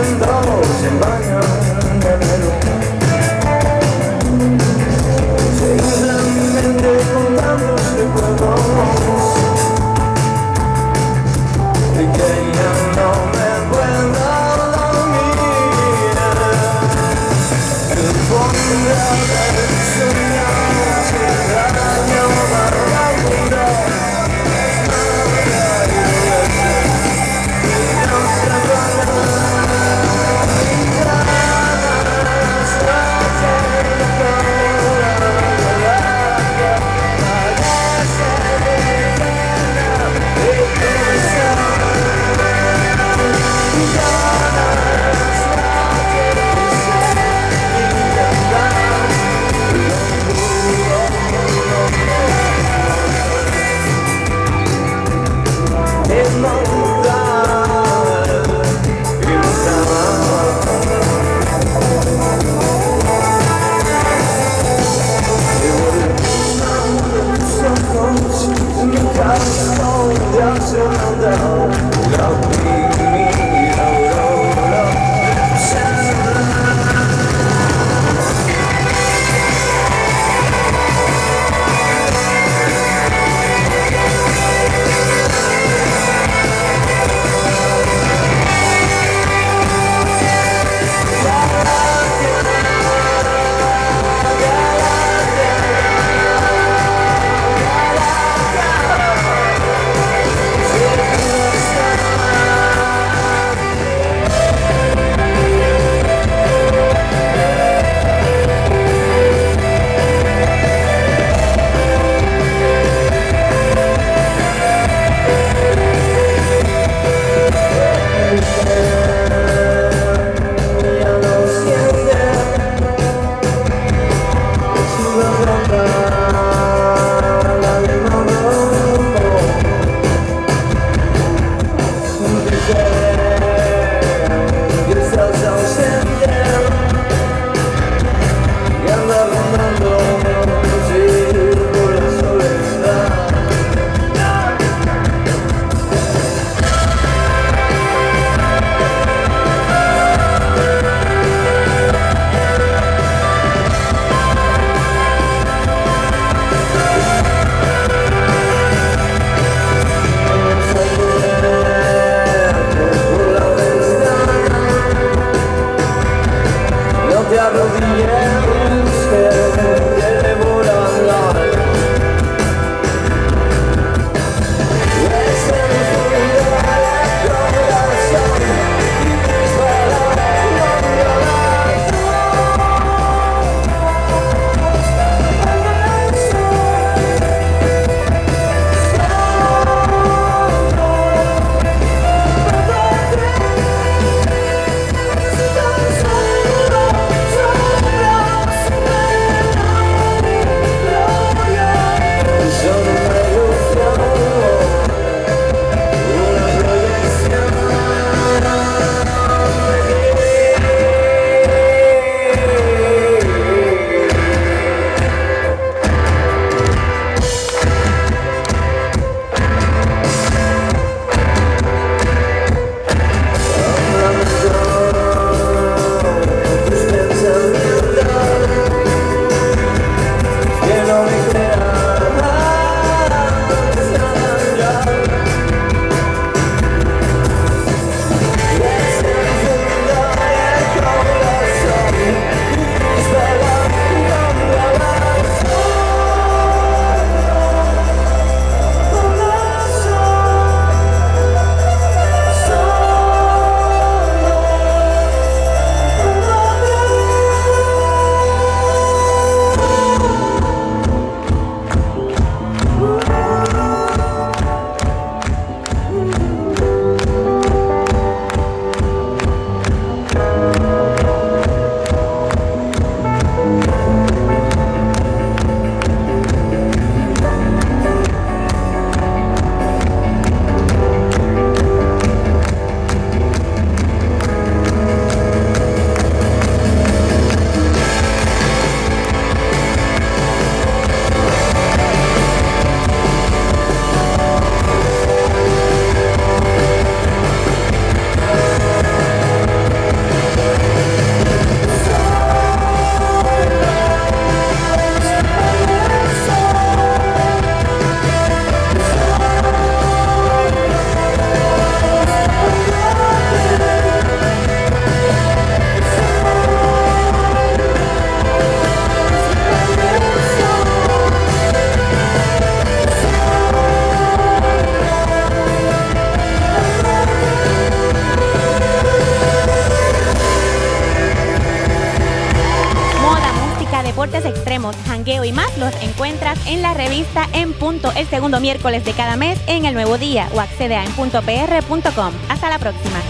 한다. Deportes extremos, jangueo y más los encuentras en la revista En Punto el segundo miércoles de cada mes en El Nuevo Día o accede a enpuntopr.com. Hasta la próxima.